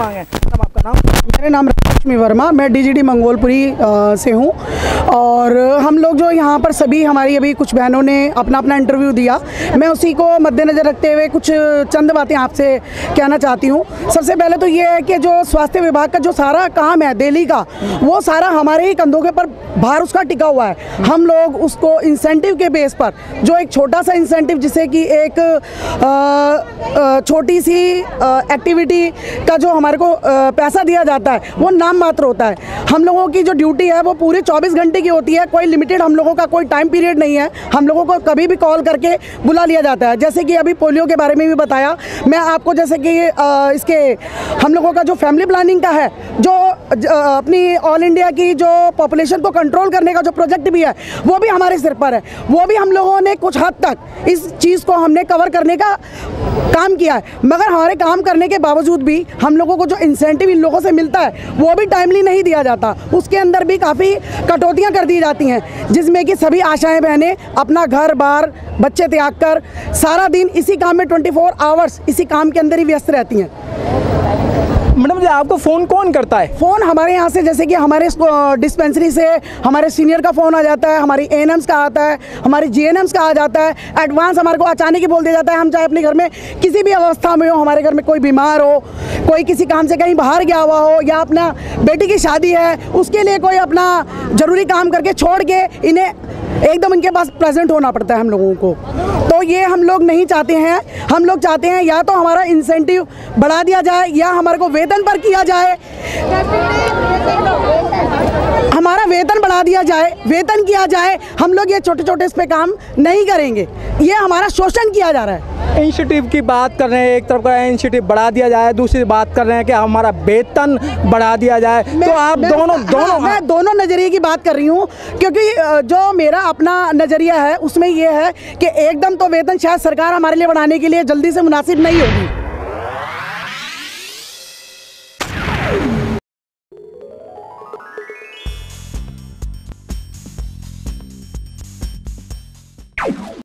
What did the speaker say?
मांगे नाम आपका नाम? मेरा नाम लक्ष्मी वर्मा, मैं डीजीडी मंगोलपुरी से हूँ। और हम लोग जो यहाँ पर सभी, हमारी अभी कुछ बहनों ने अपना अपना इंटरव्यू दिया। मैं उसी को मद्देनज़र रखते हुए कुछ चंद बातें आपसे कहना चाहती हूँ। सबसे पहले तो ये है कि जो स्वास्थ्य विभाग का जो सारा काम है, दिल्ली का, वो सारा हमारे ही कंधों के पर भार उसका टिका हुआ है। हम लोग उसको इंसेंटिव के बेस पर, जो एक छोटा सा इंसेंटिव जिसे कि एक छोटी सी एक्टिविटी का जो हमारे को पैसा दिया जाता है, वो नाम मात्र होता है। हम लोगों की जो ड्यूटी है, वो पूरी 24 घंटे की होती है, कोई लिमिटेड हम लोगों का कोई टाइम पीरियड नहीं है, हम लोगों को कभी भी कॉल करके बुला लिया जाता है। जैसे कि अभी पोलियो के बारे में भी बताया, मैं आपको जैसे कि इसके, हम लोगों का जो फैमिली प्लानिंग का है, जो अपनी ऑल इंडिया की जो पॉपुलेशन को कंट्रोल करने का जो प्रोजेक्ट भी है, वो भी हमारे सिर पर है। वो भी हम लोगों ने कुछ हद तक इस चीज़ को हमने कवर करने का काम किया है। मगर हमारे काम करने के बावजूद भी हम लोगों को जो इंसेंटिव इन लोगों से मिलता है, वो भी टाइमली नहीं दिया जाता। उसके अंदर भी काफ़ी कटौतियाँ कर दी जाती हैं, जिसमें कि सभी आशाएँ बहनें अपना घर, बार, बच्चे त्याग कर सारा दिन इसी काम में 24 फोर आवर्स इसी काम के अंदर ही व्यस्त रहती हैं। मैडम जी, आपको फ़ोन कौन करता है? फ़ोन हमारे यहाँ से, जैसे कि हमारे डिस्पेंसरी से हमारे सीनियर का फ़ोन आ जाता है, हमारी ए का आता है, हमारी जी का आ जाता है। एडवांस हमारे को अचानक ही बोल दिया जाता है, हम चाहे अपने घर में किसी भी अवस्था में हो, हमारे घर में कोई बीमार हो, कोई किसी काम से कहीं बाहर गया हुआ हो, या अपना बेटी की शादी है, उसके लिए कोई अपना ज़रूरी काम करके छोड़ के इन्हें एकदम इनके पास प्रेजेंट होना पड़ता है हम लोगों को। तो ये हम लोग नहीं चाहते हैं। हम लोग चाहते हैं या तो हमारा इंसेंटिव बढ़ा दिया जाए या हमारे को वेतन पर किया जाए। हमारा वेतन बढ़ा दिया जाए वेतन किया जाए हम लोग ये छोटे छोटे इस पे काम नहीं करेंगे। ये हमारा शोषण किया जा रहा है। इंस्टीट्यूट की बात कर रहे हैं एक तरफ़ कर रहे हैं इंस्टीट्यूट बढ़ा दिया जाए दूसरी बात कर रहे हैं कि हमारा वेतन बढ़ा दिया जाए। तो आप मैं- दोनों हाँ, दोनों मैं दोनों नज़रिए की बात कर रही हूँ क्योंकि जो मेरा अपना नज़रिया है उसमें ये है कि एकदम तो वेतन शायद सरकार हमारे लिए बढ़ाने के लिए जल्दी से मुनासिब नहीं होगी।